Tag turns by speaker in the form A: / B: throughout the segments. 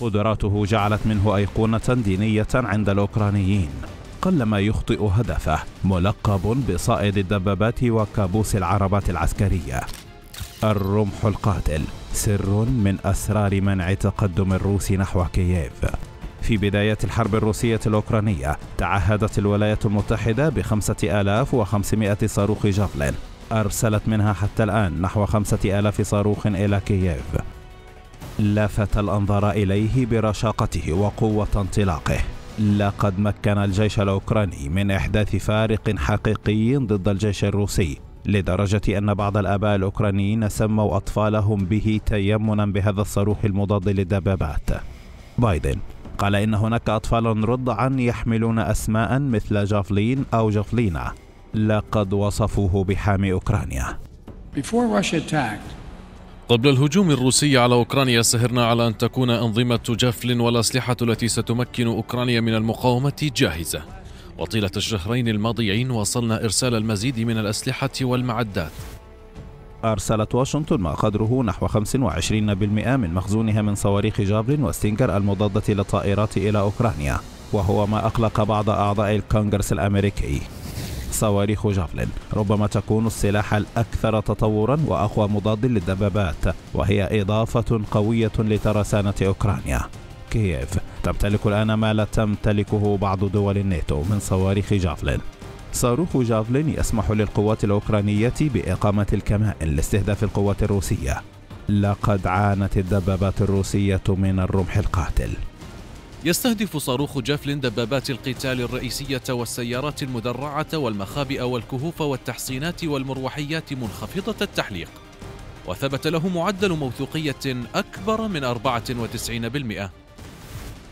A: قدراته جعلت منه أيقونة دينية عند الأوكرانيين. قلما يخطئ هدفه ملقب بصائد الدبابات وكابوس العربات العسكرية. الرمح القاتل سر من أسرار منع تقدم الروس نحو كييف. في بداية الحرب الروسية الأوكرانية تعهدت الولايات المتحدة بخمسة آلاف وخمسمائة صاروخ جافلين أرسلت منها حتى الآن نحو خمسة آلاف صاروخ إلى كييف. لفت الأنظار إليه برشاقته وقوة انطلاقه. لقد مكن الجيش الأوكراني من إحداث فارق حقيقي ضد الجيش الروسي لدرجة أن بعض الآباء الأوكرانيين سموا أطفالهم به تيمنا بهذا الصاروخ المضاد للدبابات. بايدن قال إن هناك أطفال رضعا يحملون أسماء مثل جافلين أو جافلينا. لقد وصفوه بحامي أوكرانيا.
B: قبل الهجوم الروسي على أوكرانيا سهرنا على أن تكون أنظمة جافلين والأسلحة التي ستمكن أوكرانيا من المقاومة جاهزة. وطيلة الشهرين الماضيين وصلنا إرسال المزيد من الأسلحة والمعدات.
A: أرسلت واشنطن ما قدره نحو 25% من مخزونها من صواريخ جافلين وستينجر المضادة للطائرات إلى أوكرانيا وهو ما أقلق بعض أعضاء الكونغرس الأمريكي. صواريخ جافلين ربما تكون السلاح الأكثر تطورا وأقوى مضاد للدبابات وهي إضافة قوية لترسانة أوكرانيا. كييف تمتلك الآن ما لا تمتلكه بعض دول الناتو من صواريخ جافلين صاروخ جافلين يسمح للقوات الأوكرانية بإقامة الكمائن لاستهداف القوات الروسية. لقد عانت الدبابات الروسية من الرمح القاتل.
B: يستهدف صاروخ جافلين دبابات القتال الرئيسية والسيارات المدرعة والمخابئ والكهوف والتحصينات والمروحيات منخفضة التحليق. وثبت له معدل موثوقية أكبر من 94%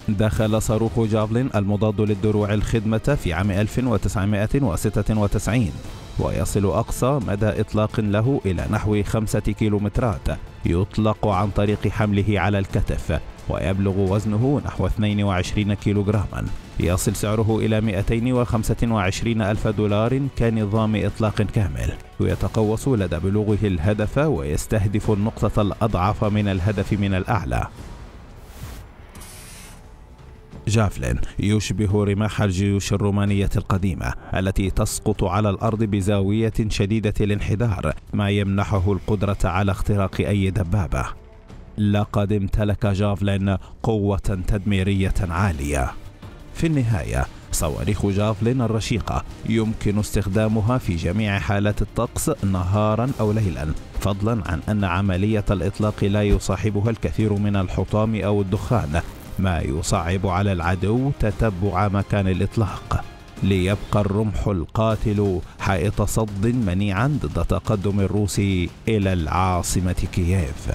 A: دخل صاروخ جافلين المضاد للدروع الخدمة في عام 1996 ويصل أقصى مدى إطلاق له إلى نحو خمسة كيلومترات يطلق عن طريق حمله على الكتف. ويبلغ وزنه نحو 22 كيلوغراما. يصل سعره إلى 225 ألف دولار كنظام إطلاق كامل. ويتقوس لدى بلوغه الهدف ويستهدف النقطة الأضعف من الهدف من الأعلى. جافلين يشبه رماح الجيوش الرومانية القديمة التي تسقط على الأرض بزاوية شديدة الانحدار ما يمنحه القدرة على اختراق أي دبابة. لقد امتلك جافلين قوة تدميرية عالية. في النهاية صواريخ جافلين الرشيقة يمكن استخدامها في جميع حالات الطقس نهارا أو ليلا فضلا عن أن عملية الإطلاق لا يصاحبها الكثير من الحطام أو الدخان ما يصعب على العدو تتبع مكان الإطلاق. ليبقى الرمح القاتل حائط صد منيعا ضد تقدم الروس إلى العاصمة كييف.